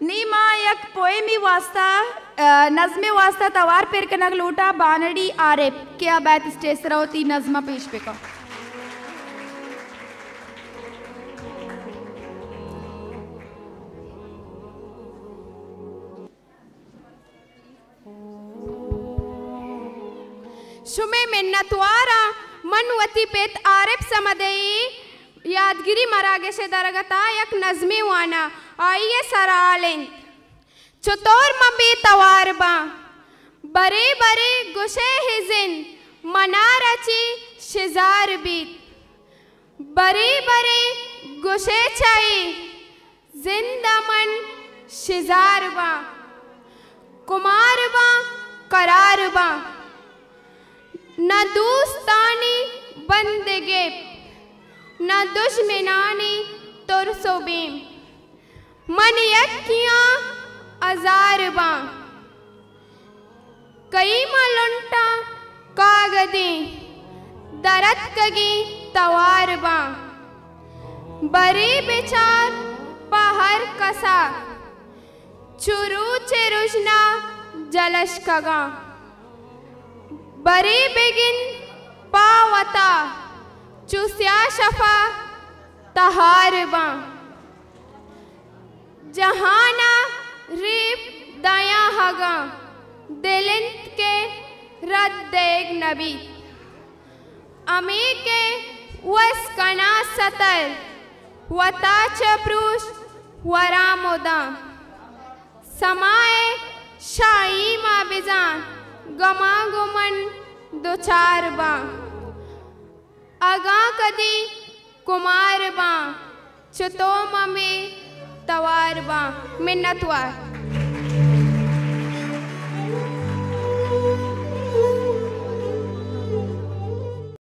नीमा यक पोएमी वास्ता नज़मे वास्ता तवार पेर कनक लोटा, बानड़ी आरे क्या बैत स्टेज रहोती नज़मा पेश पे का शुमे मिन्नतवारा मनवती पेत आरिफ समदई, यादगिरी मरागे से दरगता यक नज़मी वाना। आइए सरालें। चतोर मबी तवारबा। बरे बरे गुशे हिजिन मना रची शिजार बीत। बरे बरे गुशे चाई, जिंदमन शिजारबा। कुमारबा, करारबा। न दोस्तानी बंदगे न दुश्मनानी तुरसोबीम मन यकियाँ अजारबा कई मलुंटा कागदी दरत कगी तवारबा बरे बेचार पहर कसा, चुरू चेरुजना जलश कगा। बरे बेगिन पावता, चुस्या शफा तहारबा जहाना रीप दया हगा, दिलिंत के रद देग नबी। अमी के वस कना सतर वता चप्रूश वरामोदा समाए शाही मा बिजान गमा गुमन दुचार बा। अगा कदी कुमार बा, चतो ममे तवार बा मिन्नतवार